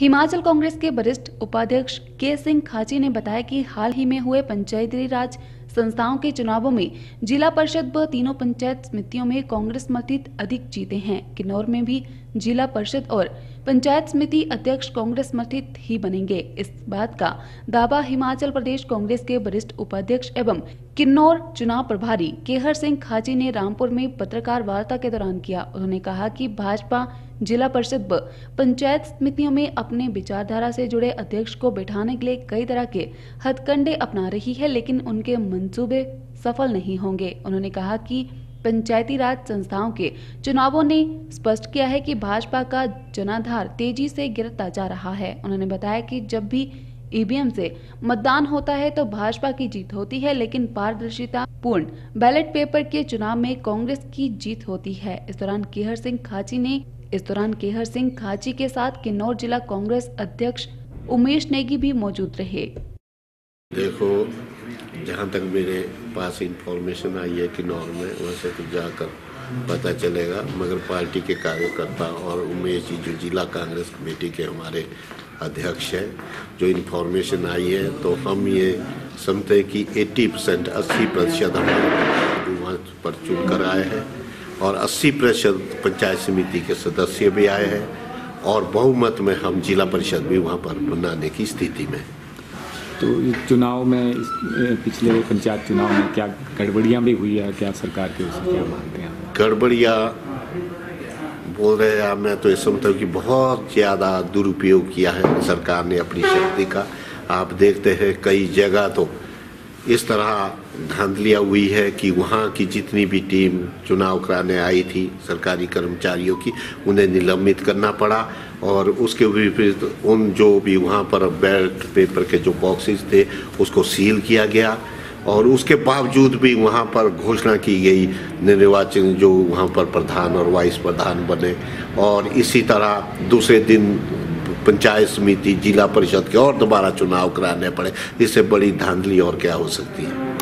हिमाचल कांग्रेस के वरिष्ठ उपाध्यक्ष के सिंह खाची ने बताया कि हाल ही में हुए पंचायती राज संस्थाओं के चुनावों में जिला परिषद व तीनों पंचायत समितियों में कांग्रेस मतीत अधिक जीते हैं। किन्नौर में भी जिला परिषद और पंचायत समिति अध्यक्ष कांग्रेस मथित ही बनेंगे। इस बात का दावा हिमाचल प्रदेश कांग्रेस के वरिष्ठ उपाध्यक्ष एवं किन्नौर चुनाव प्रभारी केहर सिंह खाची ने रामपुर में पत्रकार वार्ता के दौरान किया। उन्होंने कहा कि भाजपा, जिला परिषद व पंचायत समितियों में अपने विचारधारा से जुड़े अध्यक्ष को बैठाने के लिए कई तरह के हथकंडे अपना रही है, लेकिन उनके मंसूबे सफल नहीं होंगे। उन्होंने कहा कि पंचायती राज संस्थाओं के चुनावों ने स्पष्ट किया है कि भाजपा का जनाधार तेज़ी से गिरता जा रहा है। उन्होंने बताया कि जब भी ईवीएम से मतदान होता है तो भाजपा की जीत होती है, लेकिन पारदर्शिता पूर्ण बैलेट पेपर के चुनाव में कांग्रेस की जीत होती है। इस दौरान केहर सिंह खाची ने इस दौरान केहर सिंह खाची के साथ किन्नौर जिला कांग्रेस अध्यक्ष उमेश नेगी भी मौजूद रहे। देखो जहाँ तक मेरे पास इंफॉर्मेशन आई है किन्नौर में वैसे तो जाकर पता चलेगा। मगर पार्टी के कार्यकर्ता और उमेश जी, जो जिला कांग्रेस कमेटी के हमारे अध्यक्ष हैं, जो इन्फॉर्मेशन आई है तो हम ये समझते हैं कि 80 परसेंट अस्सी प्रतिशत हमारे वहाँ पर चुन कर आए हैं और 80 प्रतिशत पंचायत समिति के सदस्य भी आए हैं और बहुमत में हम जिला परिषद भी वहाँ पर बनाने की स्थिति में तो चुनाव में पिछले पंचायत चुनाव में क्या गड़बड़ियाँ भी हुई है? क्या सरकार के उसे क्या मानते हैं गड़बड़िया बोल रहे हैं मैं तो ये समझता हूँ कि बहुत ज़्यादा दुरुपयोग किया है सरकार ने अपनी शक्ति का। आप देखते हैं कई जगह तो इस तरह धांधलियाँ हुई है कि वहाँ की जितनी भी टीम चुनाव कराने आई थी, सरकारी कर्मचारियों की, उन्हें निलंबित करना पड़ा और उसके विपरीत उन जो भी वहाँ पर बैलेट पेपर के जो बॉक्सेस थे, उसको सील किया गया और उसके बावजूद भी वहाँ पर घोषणा की गई, निर्वाचन जो वहाँ पर प्रधान और वाइस प्रधान बने और इसी तरह दूसरे दिन पंचायत समिति, जिला परिषद के और दोबारा चुनाव कराने पड़े, इससे बड़ी धांधली और क्या हो सकती है?